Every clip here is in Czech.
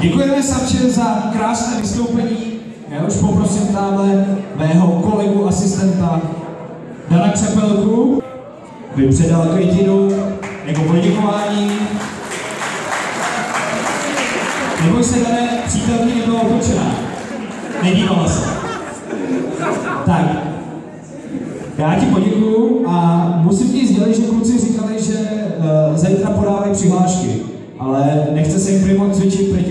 Děkujeme Savče za krásné vystoupení. Já už poprosím tamhle mého kolegu asistenta Dana Křepelku, by předal květinu jako poděkování. Neboj se, Dane, přítelkyně nebyla otočená. Nedívala se. Tak, já ti poděkuju a musím ti sdělit, že kluci říkali, že uh, zítra podávají přihlášky,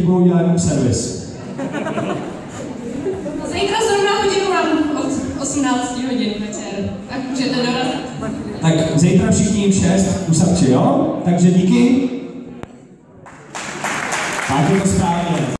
budou dělat jenom servis. Zítra zrovna hodinu mám od 18 hodin večer, tak můžete dorazit. Tak zítra všichni jim šest u Sapči, jo? Takže díky.